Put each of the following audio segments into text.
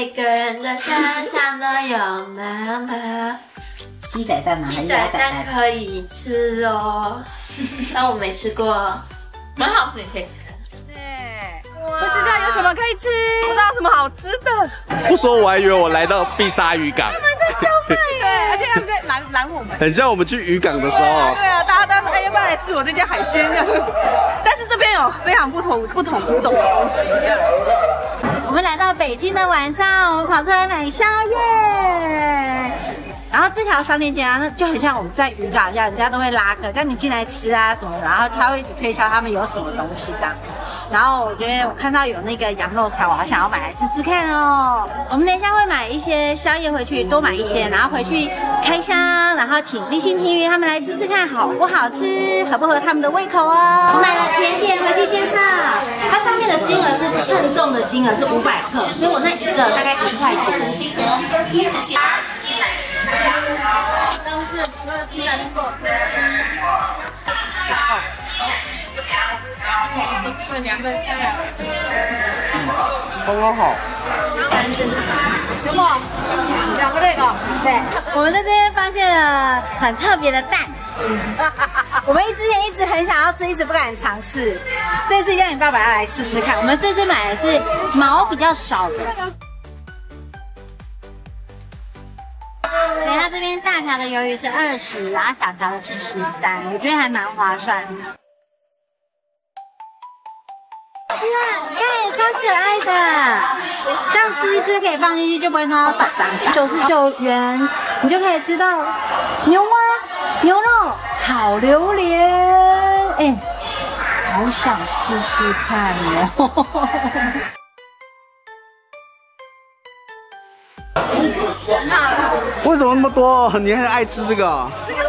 每个人的身上都有妈妈。鸡仔蛋吗？还鸡仔蛋蛋？可以吃哦，但我没吃过。蛮好吃，你可以吃。不知道有什么可以吃，不知道什么好吃的。不说我还以为我来到必杀渔港，对，而且他们在拦拦我们。很像我们去渔港的时对啊，候。对啊，大家都说哎，要不要来吃我这家海鲜呢？但是这边有非常不同不同种的东西。我们来到北京的晚上，我们跑出来买宵夜。然后这条商店街啊，那就很像我们在渔港一样，人家都会拉客，叫你进来吃啊什么的，然后他会一直推销他们有什么东西的。然后我觉得我看到有那个羊肉肠，我好想要买来吃吃看哦。我们等一下会买一些宵夜回去，多买一些，然后回去开箱，然后请立新体育他们来吃吃看好不好吃，合不合他们的胃口哦。我买了甜点回去介绍，它上面的金额是称重的金额是五百克，所以我那一个大概七块多。刚刚好。两个这个，对，我们在这边发现了很特别的蛋，我们之前一直很想要吃，一直不敢尝试，这次让你爸爸要来试试看。我们这次买的是毛比较少的。对，它这边大条的鱿鱼是二十，然后小条的是十三，我觉得还蛮划算的。可爱的，这样吃一吃可以放进去，就不会弄到手脏脏。九十九元，你就可以吃到牛蛙、牛肉、烤榴莲，哎，好想试试看哦。为什么那么多？你很爱吃这个？这个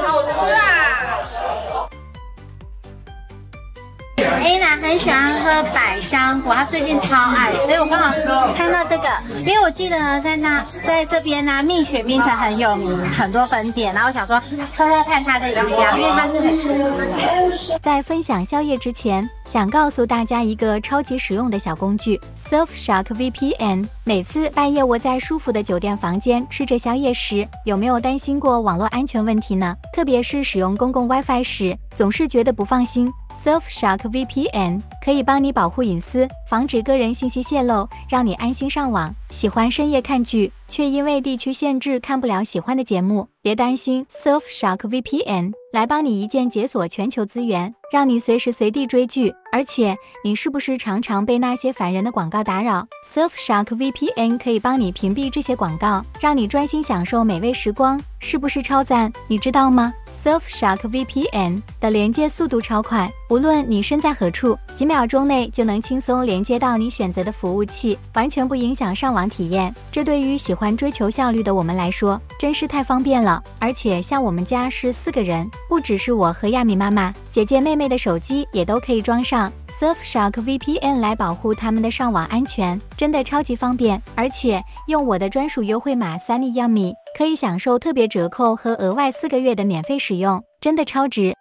A 男很喜欢喝百香果，她最近超爱，所以我刚好看到这个，因为我记得呢，在那在这边呢，蜜雪冰城很有名，很多粉点，然后我想说喝喝看它的饮料，因为它是很。在分享宵夜之前，想告诉大家一个超级实用的小工具 ——Surfshark VPN。每次半夜窝在舒服的酒店房间吃着宵夜时，有没有担心过网络安全问题呢？特别是使用公共 WiFi 时，总是觉得不放心。Surfshark VPN 可以帮你保护隐私，防止个人信息泄露，让你安心上网。喜欢深夜看剧，却因为地区限制看不了喜欢的节目，别担心，Surfshark VPN 来帮你一键解锁全球资源，让你随时随地追剧。而且，你是不是常常被那些烦人的广告打扰？Surfshark VPN 可以帮你屏蔽这些广告，让你专心享受美味时光，是不是超赞？你知道吗？Surfshark VPN 的连接速度超快，无论你身在何处，几秒钟内就能轻松连接到你选择的服务器，完全不影响上网体验。这对于喜欢追求效率的我们来说，真是太方便了。而且，像我们家是四个人，不只是我和亚米妈妈，姐姐妹妹的手机也都可以装上 Surfshark VPN 来保护他们的上网安全，真的超级方便。而且用我的专属优惠码 Sunny Yummy 可以享受特别折扣和额外四个月的免费使用，真的超值。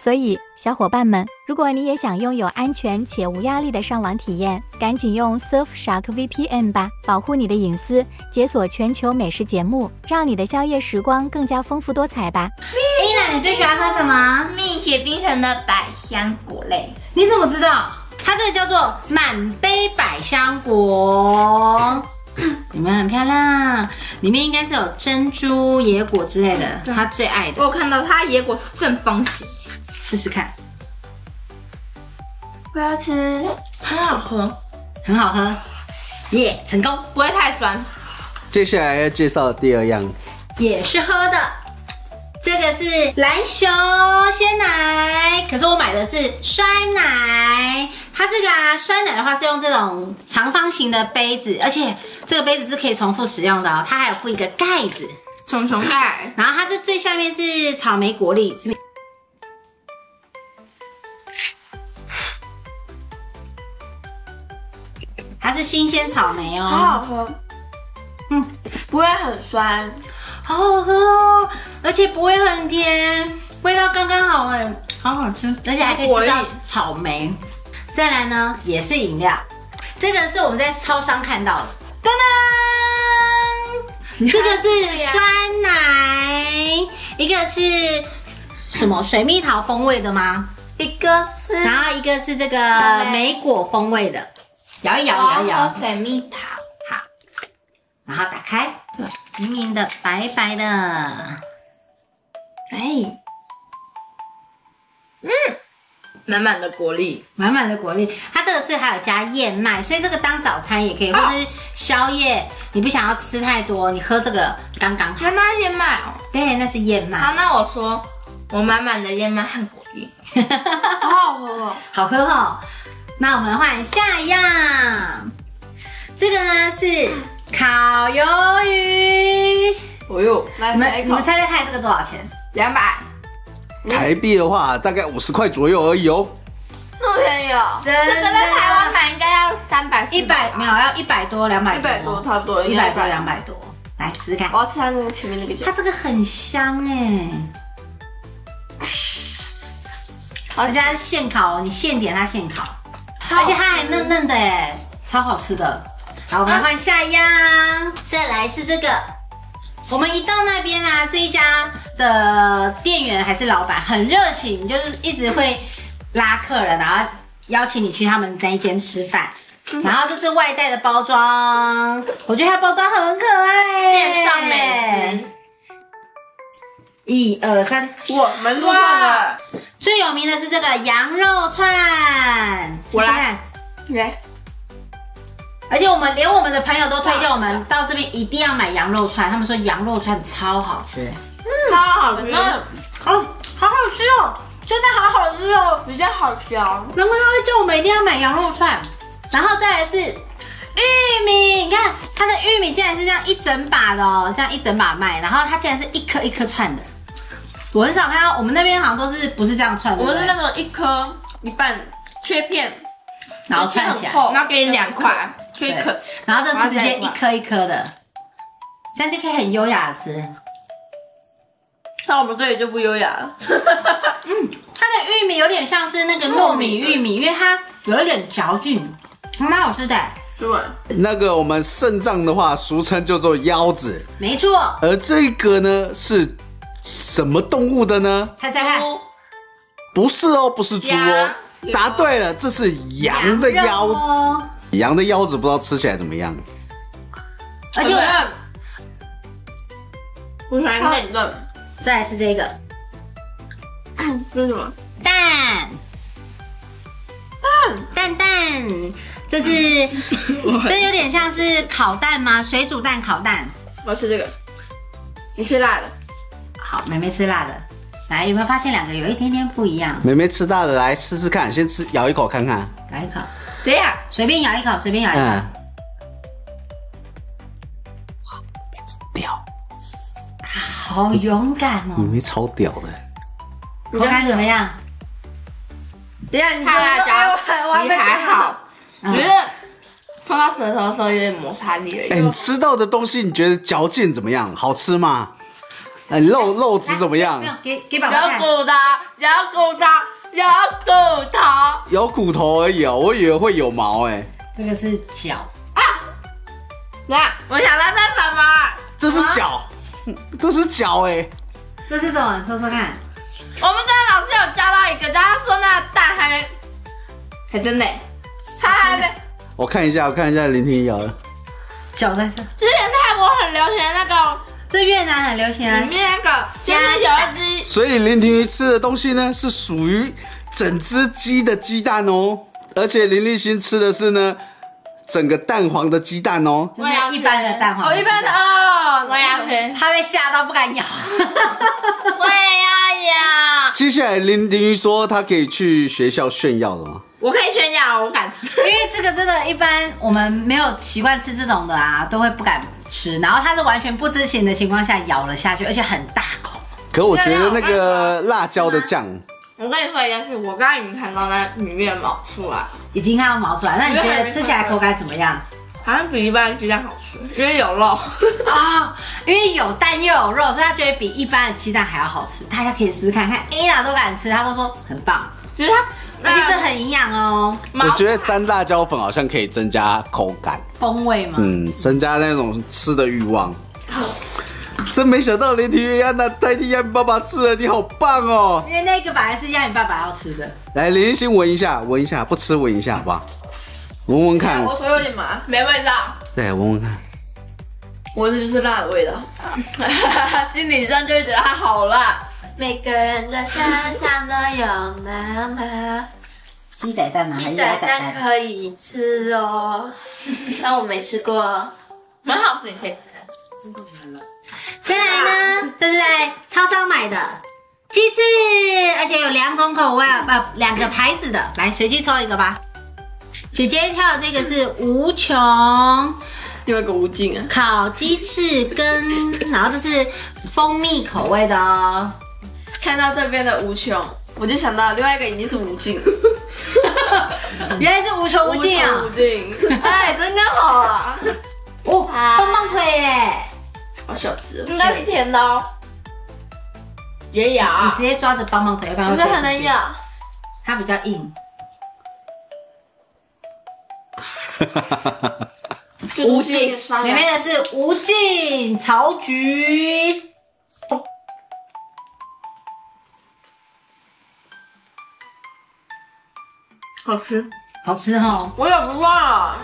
所以，小伙伴们，如果你也想拥有安全且无压力的上网体验，赶紧用 Surfshark VPN 吧，保护你的隐私，解锁全球美食节目，让你的宵夜时光更加丰富多彩吧。A 男，你最喜欢喝什么？蜜雪冰城的百香果类，你怎么知道？它这个叫做满杯百香果，有没有很漂亮？里面应该是有珍珠、野果之类的，他最爱的，我有看到他野果是正方形，试试看，我要吃。很好喝，很好喝，耶、成功，不会太酸。接下来要介绍第二样，也是喝的。这个是蓝熊鲜奶，可是我买的是酸奶。它这个啊，酸奶的话是用这种长方形的杯子，而且这个杯子是可以重复使用的哦。它还有附一个盖子，熊熊盖，然后它这最下面是草莓果粒，这边它是新鲜草莓哦，好好喝，嗯，不会很酸，好好喝哦，而且不会很甜，味道刚刚好哎，好好吃，而且还可以吃到草莓。再来呢，也是饮料，这个是我们在超商看到的，噔噔，这个是酸奶，一个是什么水蜜桃风味的吗？一个是然后一个是这个莓果风味的，摇一摇，摇一摇，水蜜桃，好。然后打开，明明的，白白的，哎，嗯，满满的果粒，满满的果粒。它这个是还有加燕麦，所以这个当早餐也可以，或者是宵夜，你不想要吃太多，你喝这个刚刚好。还拿燕麦哦。对，那是燕麦，好，那我说，我满满的燕麦和果粒，好好喝哦。好喝哦。那我们换下一样，这个呢是烤鱿鱼。哦呦，来你们你们猜猜看这个多少钱？两百，台币的话大概五十块左右而已哦。那么便宜哦。真的？这个在台湾买应该要三百，一百没有要一百多两百一百多差不多，一百多100两百多，来试试看。我。要吃它那个前面那个酱它，这个很香哎，而且它是现烤哦，你现点它现烤，而且它还嫩嫩的哎，超好吃的。好，我们换下一样，再来是这个。我们一到那边啊，这一家的店员还是老板很热情，就是一直会拉客人，然后邀请你去他们那一间吃饭。然后这是外带的包装，我觉得它包装很可爱，线上美食，一二三，我们做的，最有名的是这个羊肉串，我来。来，而且我们连我们的朋友都推荐我们到这边一定要买羊肉串，他们说羊肉串超好吃。超好吃，哦，好好吃哦，真的好好吃哦，比较好嚼。难怪他会叫我们一定要买羊肉串。然后再来是玉米，你看它的玉米竟然是这样一整把的哦，这样一整把卖，然后它竟然是一颗一颗串的。我很少看到，我们那边好像都是不是这样串的，我们是那种一颗一半切片，然后串起来，然后给你两块，可以啃。然后这是直接一颗一颗的，这样就可以很优雅的吃。那我们这里就不优雅了。它的玉米有点像是那个糯米玉米，因为它有一点嚼劲，蛮好吃的。对，那个我们肾脏的话，俗称叫做腰子，没错，而这个呢是什么动物的呢？猜猜看，不是哦，不是猪哦。答对了，这是羊的腰肉子。哦，羊的腰子不知道吃起来怎么样？而且我我喜欢嫩嫩，再来是这个这是什么？蛋，蛋蛋蛋，这是 这有点像是烤蛋吗？水煮蛋烤蛋。我要吃这个。你吃辣的？好，妹妹吃辣的，来有没有发现两个有一点点不一样？妹妹吃大的来吃吃看，先吃咬一口看看。咬一口，等一下，随便咬一口，随便咬一口。嗯，屌，好勇敢哦！妹妹超屌的。口感怎么样？等一下，你看辣椒其实还好，是碰到舌头的时候有点摩擦力而哎、已。你吃到的东西，你觉得嚼劲怎么样？好吃吗？哎，肉肉质怎么样给给宝宝看。有骨头，有骨头，有骨头。有骨头而已哦，我以为会有毛哎、这个是脚啊，那我想到这是什么？这是脚，这是脚哎、这是什么？说说看。我们这个老师有教到一个，但他说那个蛋还没，还真的欸，他还没。我看一下，我看一下林婷咬的，脚在这，之前泰国很流行那个，这越南很流行啊里。面那个所以林婷吃的东西呢是属于整只鸡的鸡蛋哦，而且林立新吃的是呢整个蛋黄的鸡蛋哦。就是一般的蛋黄。哦，一般的。哦，我要吃，他被吓到不敢咬。我也要咬。接下来林婷说他可以去学校炫耀了吗？我可以炫耀，我敢吃。因为这个真的，一般我们没有习惯吃这种的啊，都会不敢吃。然后他是完全不知情的情况下咬了下去，而且很大口。可我觉得那个辣椒的酱，我跟你说一件事，我刚刚已经看到那里面毛出来，已经看到毛出来，那你觉得吃起来口感怎么样？好像比一般鸡蛋好吃，因为有肉。啊、因为有蛋又有肉，所以他觉得比一般的鸡蛋还要好吃。大家可以试试看看，A 娜都敢吃，他都说很棒，只是它，而且这很营养哦，我觉得沾辣椒粉好像可以增加口感，风味嘛。嗯，增加那种吃的欲望。真没想到连体育安娜代替亚米爸爸吃了，你好棒哦！因为那个本来是亚你爸爸要吃的。来，林立新闻一下，闻一下，不吃闻一下，好不好？闻闻看，我手有点麻，没味道，对，闻闻看。闻的就是辣的味道，心理上就会觉得它好辣。每个人的身上都有妈妈，鸡仔蛋吗？还鸡仔蛋？可以吃哦，但我没吃过。蛮好吃，你可以吃。再来呢，这是在超商买的鸡翅，而且有两种口味，呃，两个牌子的。来，随机抽一个吧。姐姐挑的这个是无穷另外一个无尽啊，烤鸡翅跟，然后这是蜂蜜口味的哦。看到这边的无穷，我就想到另外一个已经是无尽，原来是无穷无尽啊无！尽，哎，真刚好啊，哦，棒棒腿耶！好小只，应该是甜的哦，也你，直接抓着棒棒腿，要不然我觉得很能，咬，它比较硬。无尽，里面的是无尽草菊。好吃，好吃哦！我也不忘，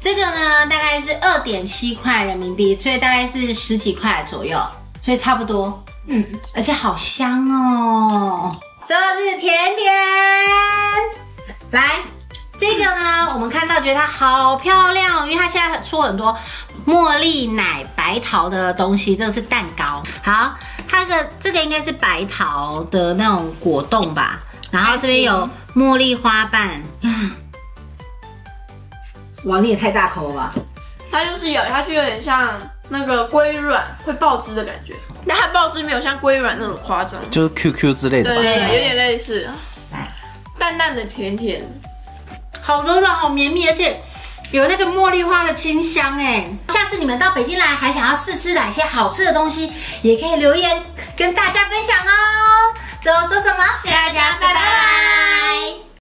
这个呢，大概是二点七块人民币，所以大概是十几块左右，所以差不多。嗯，而且好香哦。这是甜点，来，这个呢，我们看到觉得它好漂亮哦，因为它现在出很多茉莉奶白桃的东西，这个是蛋糕。好，它的这个应该是白桃的那种果冻吧，然后这边有茉莉花瓣。哇，你也太大口了吧！它就是咬下去有点像那个龟卵会爆汁的感觉，但它爆汁没有像龟卵那种夸张，就是 QQ 之类的吧。对对对，有点类似，淡淡的甜甜，好柔软，好绵密，而且有那个茉莉花的清香哎。下次你们到北京来，还想要试吃哪些好吃的东西，也可以留言跟大家分享哦。最后说什么？谢谢大家拜拜。